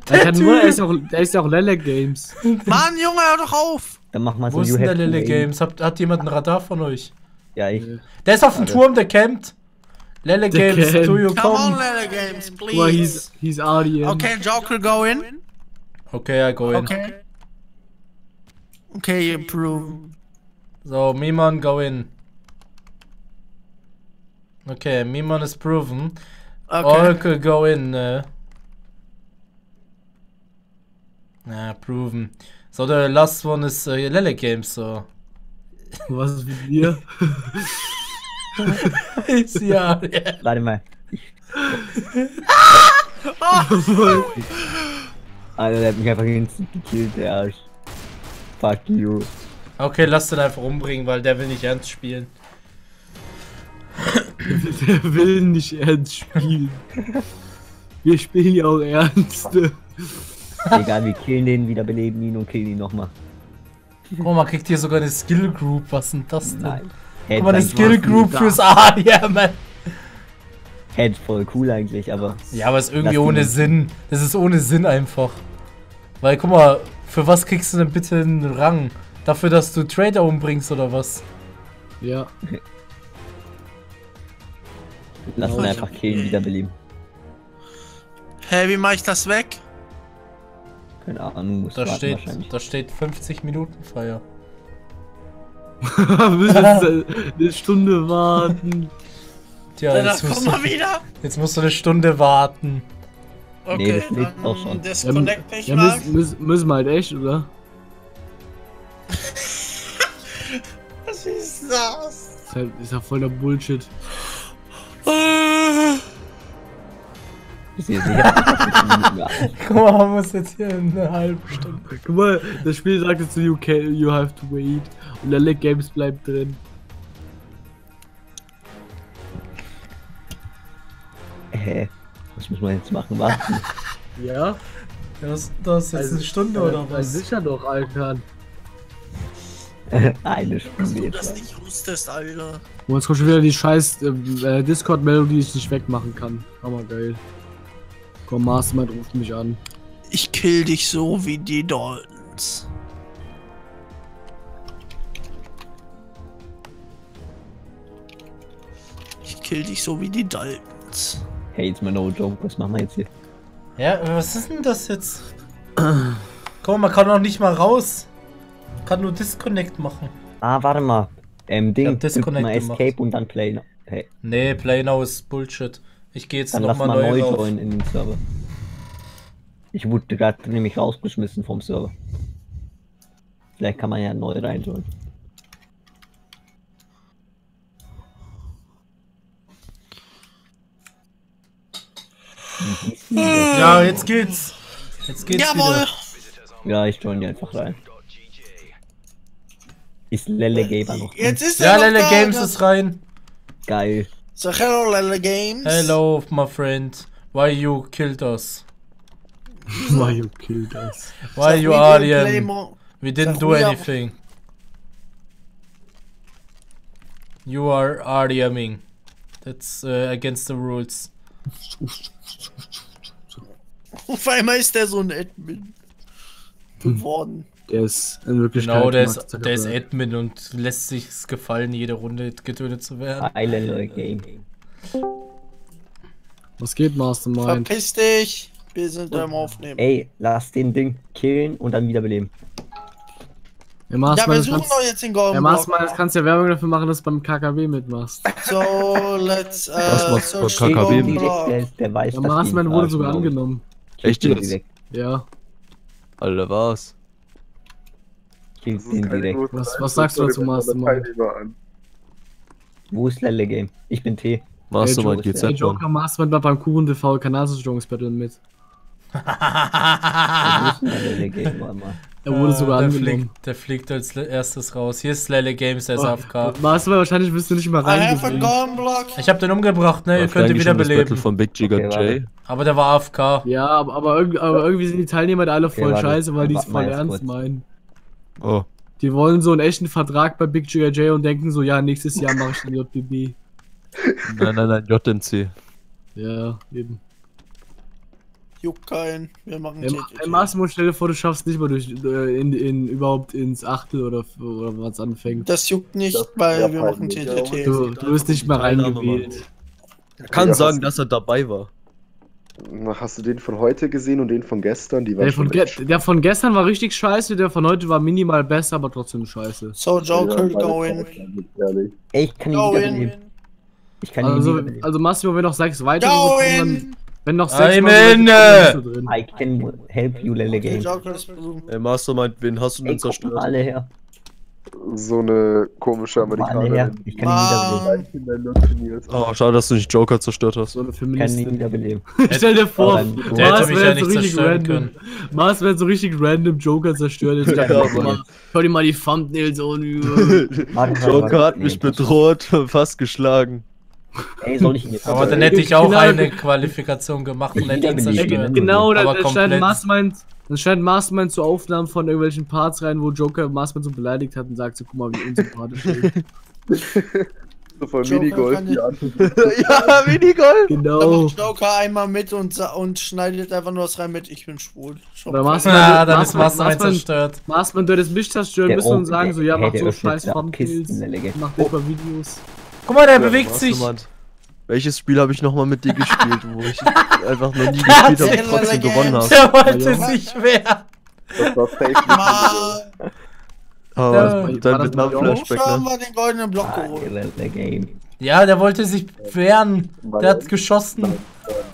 Er, kann nur, er, ist auch, er ist ja auch Lele Games. Mann, Junge, hör doch auf. Dann mach mal so Wo ist denn der Lele. Games? Hat, hat jemand ein Radar von euch? Ja, ich. Der ist auf dem Turm, der campt. Lele Der Games, campt. do you Come on, come? Lele Games, Guck mal, he's, please. he's Alien. Okay, Joker, go in. Okay, I go in. Okay. Okay, you approve. So, Mimon, go in. Okay, Mimon is proven. Okay. Oracle, go in. Uh. Ja, proven. So, the last one is uh, Lele game, so. Was ist mit dir? Ist ja, ja. Warte mal. Alter, der hat mich einfach instant gekillt, der Arsch. Fuck you. Okay, lass den einfach umbringen, weil der will nicht ernst spielen. Der will nicht ernst spielen. Wir spielen ja auch ernst. Egal, wir killen den, wiederbeleben ihn und killen ihn nochmal. Mal, man kriegt hier sogar eine Skill Group. Was sind das denn? Nein. Guck mal, eine Skill Group fürs A, ja, man. Head voll cool eigentlich, aber. Ja, aber ist irgendwie ohne. Sinn. Das ist ohne Sinn einfach. Weil, guck mal, für was kriegst du denn bitte einen Rang? Dafür, dass du Trader umbringst oder was? Ja. Lass ihn einfach killen, wiederbeleben. Hey, wie mach ich das weg? Keine Ahnung, muss Da warten steht, da steht 50 Minuten Feier. Wir müssen jetzt eine Stunde warten. Tja, jetzt musst, komm du, mal wieder. jetzt musst du eine Stunde warten. Okay, das liegt auch schon. Ja, disconnect mich ja, mal. müssen, müssen, müssen wir halt echt, oder? Was ist das? Ist, halt, ist ja voll der Bullshit. Ja. Guck mal, man muss jetzt hier eine halbe Stunde. Guck mal, das Spiel sagt jetzt zu you, can, you have to wait. Und der Leg Games bleibt drin. Hä? Was muss man jetzt machen? Warten. Ja? Das, das ist jetzt eine Stunde oder Ja, was? Sicher doch, Alter. Eine dass Stunde du jetzt. das nicht wusstest, Alter. Und jetzt kommt schon wieder die scheiß ähm, äh, Discord-Meldung, die ich nicht wegmachen kann. Hammer geil. Komm, Mastermind ruft mich an. Ich kill dich so wie die Daltons. Ich kill dich so wie die Daltons. Hey, jetzt mal no joke, was machen wir jetzt hier? Ja, was ist denn das jetzt? Guck mal, man kann auch nicht mal raus. Man kann nur Disconnect machen. Ah, warte mal. Ähm, Ding, Disconnect mal gemacht. Escape und dann Play. Hey, Nee, Play Now ist Bullshit. Ich gehe jetzt nochmal mal neu neu rauf. joinen in den Server. Ich wurde gerade nämlich rausgeschmissen vom Server. Vielleicht kann man ja neu reinjoinen. Ja, jetzt geht's. Jetzt geht's Jawohl! wieder. Ja, ich join die einfach rein. Ist Lelle Gamer noch? Jetzt ist Ja, er noch Lele da, Games ist rein. Geil. So, hello, Lele Games. Hello, my friend. Why you killed us? Why you killed us? Why you more- We didn't do anything. You are RDMing. That's uh, against the rules. Auf einmal ist der so ein Admin geworden. Der ist in Wirklichkeit. Genau, der ist, der ist. Admin und lässt sich's gefallen, jede Runde getötet zu werden. Geil, Lelle Game. Was geht, Mastermind? Verpiss dich! Wir sind am Aufnehmen. Ey, lass den Ding killen und dann wiederbeleben. Ja, ja, wir suchen kannst, doch jetzt den Golden ja, Block. Das kannst ja Werbung dafür machen, dass du beim KKW mitmachst. So, let's, Was äh, machst du search beim the KKW? Block. der, der weiß, Ja, ihn wurde sogar angenommen. Echt jetzt? Ja. Alter, was? Ihn direkt. Was- was sagst du dazu, Mastermind? Wo ist Lelle Game? Ich bin T. Mastermind ey, Hey, Joker. Mastermind war beim Kuchen TV Kanalzerstörungsbattle mit. Wo ist Lelle Game? Mal. Er wurde Äh, sogar der angenommen. fliegt, der fliegt als erstes raus. Hier ist Lele Games, der ist AFK. Mastermind, wahrscheinlich bist du nicht mal Block. Ich hab den umgebracht, ne? Ihr könnt ihn das Battle wiederbeleben. von Big Jigger Okay. J. Aber der war AFK. Ja, aber, aber, irgendwie, aber irgendwie sind die Teilnehmer da alle voll warte. scheiße, weil die es voll ernst kurz. meinen. Oh. Die wollen so einen echten Vertrag bei Big Jigger J und denken so, ja, nächstes Jahr mache ich den JBB. Nein, nein, nein, JMC. Ja, eben. Juckt keinen. Wir machen TTT. ey, Massimo, stell dir vor, du schaffst nicht mal durch, äh, in, in, überhaupt ins Achtel oder, oder was anfängt. Das juckt nicht, Das weil wir machen peinlich, TTT. Du, du wirst nicht mal reingewählt. Kann Ja, sagen, dass er dabei war. Hast du den von heute gesehen und den von gestern? Die waren Der von, ge der von gestern war richtig scheiße, der von heute war minimal besser, aber trotzdem scheiße. So, Joker, Ja, go in. Ey, ich kann ihn Go wiederbeleben. in. Ich kann ihn Also, wiederbeleben. also Massimo, wenn noch sechs weitere Go kommen, dann, in. Wenn noch sechs drin. I can help you, Okay, Game. Ey, Mastermind, wen hast du denn zerstört? alle her. So eine komische. Amerikanerin. Ich kann ihn wiederbeleben. Oh, schade, dass du nicht Joker zerstört hast. So eine Ich kann ihn wiederbeleben. Stell dir vor, Mars wäre nicht so richtig random. Mars wäre so richtig random Joker zerstört. Mann. mal, schau dir mal die Thumbnails an. Joker hat mich bedroht, fast geschlagen. Ey, soll ich ihn jetzt Aber dann hätte ich auch eine Qualifikation gemacht und hätte ihn zerstört. Genau, da, Aber da scheint komplett. Mastermind, da scheint Mastermind zu Aufnahmen von irgendwelchen Parts rein, wo Joker Mastermind so beleidigt hat und sagt so, guck mal, wie unsympathisch er ist. So voll Joker Minigolf. ja, Minigolf! Da Genau. macht Joker einmal mit und, und schneidet einfach nur was rein mit, ich bin schwul. Oder. Mastermind, Ja, dann ist Mastermind, Mastermind Mastermind, zerstört. Mastermind wird jetzt mich zerstören müssen und sagen so, ja, mach so scheiß Game. mach nicht mal Videos. Guck mal, der Ja, bewegt sich. Welches Spiel habe ich nochmal mit dir gespielt, wo ich einfach noch nie gespielt habe und trotzdem gewonnen habe? Der wollte Ja. sich wehren. Das war safe. Mann, Aber Ja. dann mit das mal Flashback, wofür haben ne? wir den goldenen Block Ah, geholt? Ja, der wollte sich wehren. Der hat geschossen.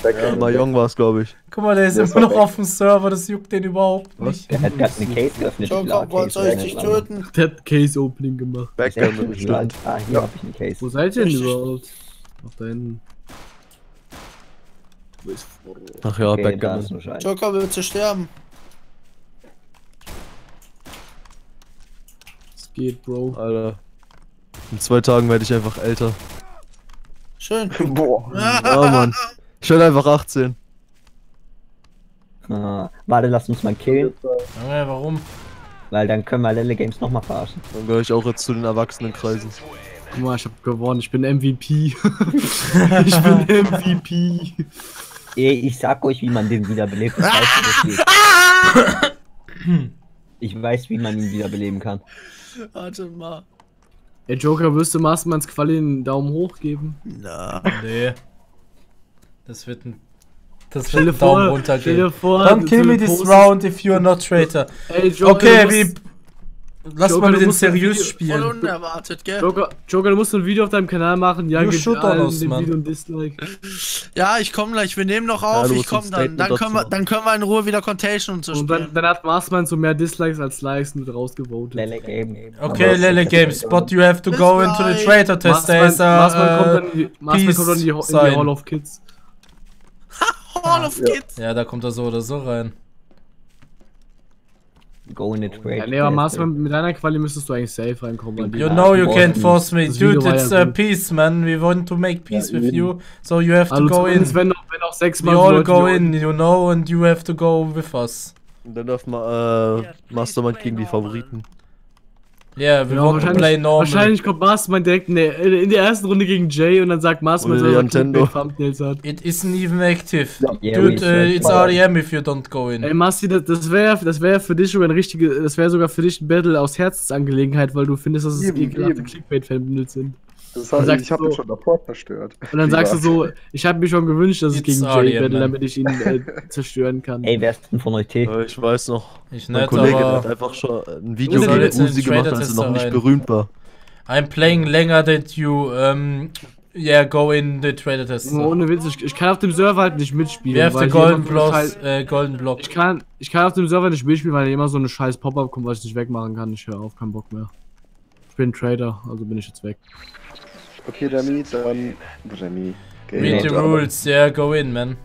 Ja, Mayong war es, glaube ich. Guck mal, der ist immer noch auf dem Server, das juckt den überhaupt nicht. Der hat gerade eine Case geöffnet. Joker, wollt dich geöffnet. töten? Der hat Case Opening gemacht. Backgammon bestimmt. Ah, hier hab ich eine Case. Wo seid ihr denn überhaupt? Ach, da hinten. Wo ist Ach ja, Okay, Scheiße. Joker will zu sterben. Es geht, Bro. Alter. In zwei Tagen werde ich einfach älter. Schön. Boah. Ja, Mann. Ich werde einfach 18. Ah, warte, lass uns mal killen, Junge, warum? weil dann können wir Lelle Games nochmal verarschen. Dann gehöre ich auch jetzt zu den Erwachsenenkreisen. Guck mal, ich hab gewonnen. Ich bin MVP. ich bin MVP. Ey, ich sag euch, wie man den wiederbelebt. Das geht. Ich weiß, wie man ihn wiederbeleben kann. Warte mal. Ey, Joker, wirst du Mastermanns Quali einen Daumen hoch geben? Na. Nee. Das wird ein. Das wird ein Daumen vor, runter stell dir gehen. vor, Don't kill me this round if you are not traitor. Ey, Joker, Okay, wie. Lass Joker, mal du den seriös Video- Voll spielen. unerwartet, gell? Joker, Joker, du musst ein Video auf deinem Kanal machen. Ja, gib allen dem Mann. Video ein Dislike. Ja, ich komm gleich. Wir nehmen noch Ja, auf. du ich komm dann. Dann können, wir, dann können wir in Ruhe wieder Contation und so Und spielen. dann, dann hat Mastermind so mehr Dislikes als Likes und wird rausgevotet. Lelle Game. Okay, Lele Games, but you have to Bis go into the gleich. traitor test. Mastermind. Mastermind kommt Uh, dann in die, Mastermind kommt dann in die, in die Peace Hall of Kids. Hall Hall of Ja. Kids. Ja, da kommt er so oder so rein. Go in the trade. Ja, nee, aber Maßmann, mit deiner Quali müsstest du eigentlich safe reinkommen. You know you can't force me. Dude, it's uh, gut. peace, man. We want to make peace Ja, with you. So you have to Also go in. wenn auch, wenn auch sechs We Mal all go in, you know, and you have to go with us. Und dann darf man, äh, Mastermind gegen die Favoriten. Yeah, we Genau, to play wahrscheinlich, normal. wahrscheinlich kommt Mastermind direkt in der, in der ersten Runde gegen Jay und dann sagt Mastermind, dass er Nintendo. Thumbnails hat. It isn't even active. Yeah, Dude, uh, it's. REM if you don't go in. Ey, Masti, das, das wäre das wär für dich sogar ein richtige, das wäre sogar für dich ein Battle aus Herzensangelegenheit, weil du findest, dass es Eben, ekelhafte eben. Clickbait-Fanbilder sind. Das heißt, sagst ich habe so- schon davor zerstört. Und dann sagst du so, ich habe mir schon gewünscht, dass es It's gegen Jay battle, man. damit ich ihn äh, zerstören kann. Ey, wer ist denn von euch T? Ich weiß noch. Ich Mein nicht, Kollege hat einfach schon ein Video gegen den Uzi gemacht, als er noch nicht rein. berühmt war. I'm playing länger that you, um, yeah, go in the trader test. Nur ohne Witz, ich, ich kann auf dem Server halt nicht mitspielen. We have the weil golden block, äh, golden block. Ich kann, ich kann auf dem Server nicht mitspielen, weil immer so eine scheiß Pop-Up kommt, was ich nicht wegmachen kann. Ich höre auf, keinen Bock mehr. Ich bin Trader, also bin ich jetzt weg. Okay, Remy, dann. Remy. Okay, Read the aber- rules, yeah, go in, man.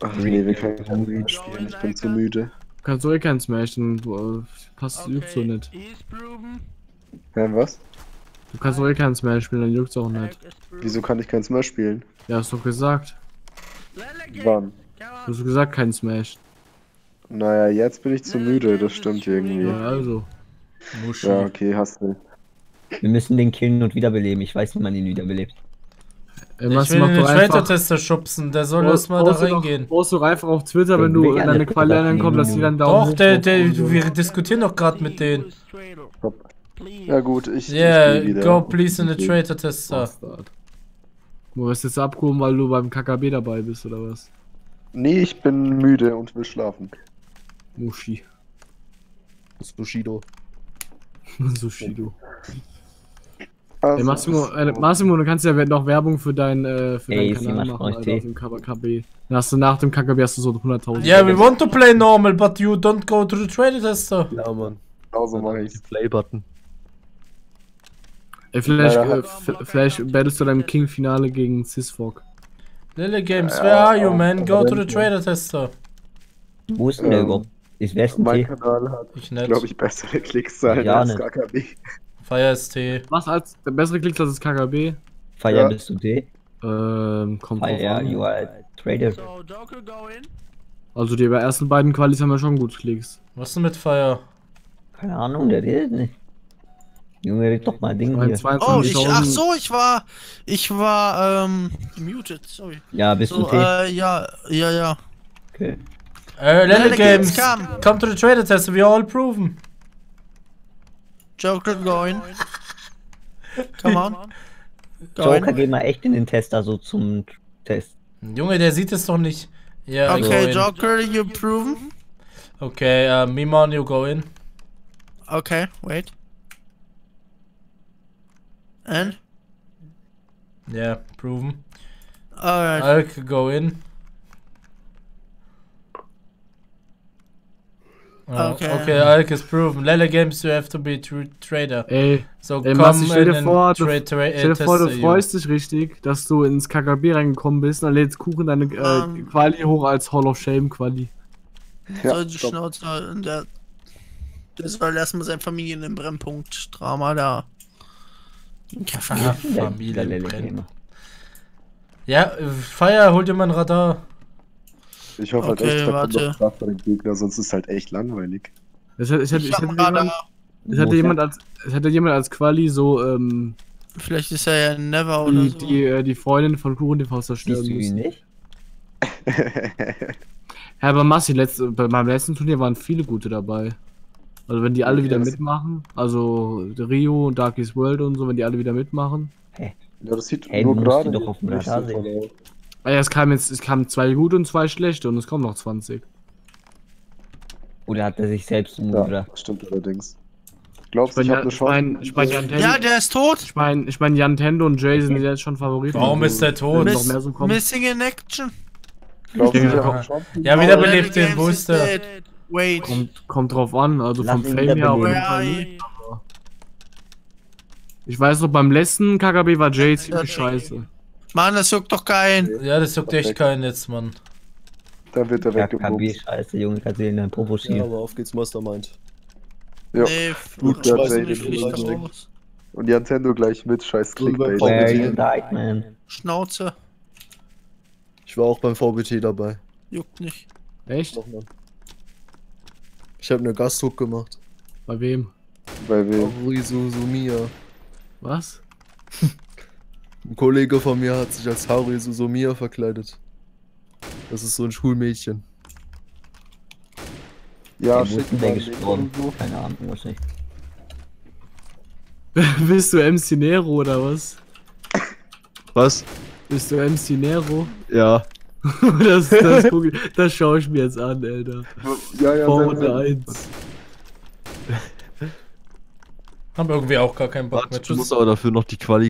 Ach nee, wir können kein Read spielen, ich bin zu müde. Du kannst doch eh keinen Smash, dann äh, passt, juckt's so nicht. Ja, was? Du kannst doch eh keinen Smash spielen, dann juckt's auch nicht. Wieso kann ich kein Smash spielen? Ja, hast doch gesagt. Wann? Du hast gesagt, kein Smash. Naja, jetzt bin ich zu müde, das stimmt irgendwie. Ja, also. Muschi. Ja, okay, hast du. Wir müssen den killen und wiederbeleben. Ich weiß, wie man ihn wiederbelebt. Ey, Ich Masti, will den. Trader-Tester schubsen, der soll erst mal da reingehen. Poste doch einfach auf Twitter, wenn du in deine Quali ankommst, dass die dann Daumen Doch, der, der, wir diskutieren doch gerade mit denen. Ja gut, ich, Yeah, ich go please in the. Bastard. Du wirst jetzt abgehoben, weil du beim KKB dabei bist, oder was? Nee, ich bin müde und will schlafen. Mushi. Bushido. Sushido. Also, Ey, Massimo, äh, Massimo, du kannst ja noch Werbung für, dein, äh, für Ey, deinen Kanal machen, Alter, auf dem KKB. Dann hast du nach dem KKB hast du so 100.000. Yeah, we want to play normal, but you don't go to the Trader-Tester. Ja, Mann. Genauso mache Den ich's. Play-Button. Ey, vielleicht, Ja, äh, f- vielleicht battlest du dann im King-Finale gegen Sisfog. Lily Games, Ja, where are you, man? Go to the wenn- Trader-Tester. Wo ist denn der Ähm, überhaupt? Ist wer ist denn Mein? Kanal hat, Ich nicht. glaube ich, bessere Klickszahlen Ja, als. KKB. Fire ST. Was als der bessere Klick als das KKB? Fire Ja. bist du T? Ähm, kommt drauf Fire, an. you are a trader. Also die ersten beiden Qualis haben ja schon gut Klicks. Was ist denn mit Fire? Keine Ahnung, der redet nicht. Junge, red doch mal Ding hier. 22.000 Oh, ich, ach so, ich war, ich war, ähm, muted, sorry. Ja, bist So, du T? äh, ja, ja, ja. Okay. Äh, Lily Games, come. come to the Trader-Tester, we are all proven. Joker going. Come on. Joker, geh mal echt in den Test, also zum Test. Junge, der sieht es doch nicht. Ja, Okay, go in. Joker, you proven? Okay, uh, Mimon, you go in. Okay, wait. And? Yeah, proven. Alright. Alk, go in. Okay. okay, Alk is proven. Lele Games, you have to be tr trader. Ey, So Ey, Masti, stell in dir vor, du- stell dir vor, du freust dich richtig, dass du ins KKB reingekommen bist und dann lädst Kuchen deine äh, Ähm. Quali hoch als Hall of Shame Quali. Ja, soll die. Schnauze halten, der, der soll erstmal sein Familien im Brennpunkt-Drama da. Ja, Der- der Familie Lele brennt. Gamer. Ja, Fire, hol dir mal ein Radar. Ich hoffe halt Okay, echt, da kommt noch Kraft bei den Gegner, sonst ist halt echt langweilig. Es hätte, es hätte, Ich es gerade, jemand, es ist jemand als es hätte jemand als Quali so ähm, vielleicht ist er ja Never oder die, so. die, äh, die Freundin von Kuchen TV Siehst zerstören du ihn müssen. nicht? Ja, aber Massi, letzt, bei meinem letzten Turnier waren viele gute dabei. Also wenn die alle wieder mitmachen, also Rio und Darkies World und so, wenn die alle wieder mitmachen. ja, das sieht Hey, nur gerade doch auf dem Radar Ah ja, es kam jetzt, es kamen zwei gute und zwei schlechte und es kommen noch 20. Oder hat er sich selbst Ja, umgebracht? das stimmt allerdings. Glaubst Ich du, meine, ich habe ja, eine ich Chance? mein, ich mein, Ja, der ist tot. Ich meine, ich mein, Jan Tendo und Jay sind jetzt schon Favoriten. Warum Also, ist der tot? werden Miss, noch mehr so kommen. missing in action. Glaubst du, Ich ich denke, habe ja. Ja, wiederbelebt den, Games wo is ist der? dead. Wait. Kommt, kommt drauf an, also Lass vom Fame her auf jeden Fall? Ich weiß noch, beim letzten KKB war Jay ziemlich scheiße. Mann, das juckt doch keinen. Ja, das juckt echt keinen jetzt, Mann. Dann wird er Ja, weggebumst. KG-Scheiße, Junge, kannst du in dein Popo Ja, aber auf geht's Mastermind. Ja. Nee, Gut, da richtig. raus. Und Nintendo gleich mit, scheiß Clickbait. Man. Schnauze, Ich war auch beim VBT dabei. juckt nicht. Echt? Nochmal. Ich habe eine Gasthook gemacht. Bei wem? Bei wem? Auri Suzumiya. Was? Ein Kollege von mir hat sich als Hauri Suzumiya verkleidet. Das ist so ein Schulmädchen. Ja, Wo ist schick denn der mal den gestorben? irgendwo. Keine Ahnung, was nicht. Bist du MC Nero oder was? Was? Bist du MC Nero? Ja. das, das, ich- das schaue ich mir jetzt an, Alter. Ja, ja, Vorrunde sehr. 1. Haben irgendwie auch gar keinen Bock mehr. Warte, du Tschüss. musst aber dafür noch die Quali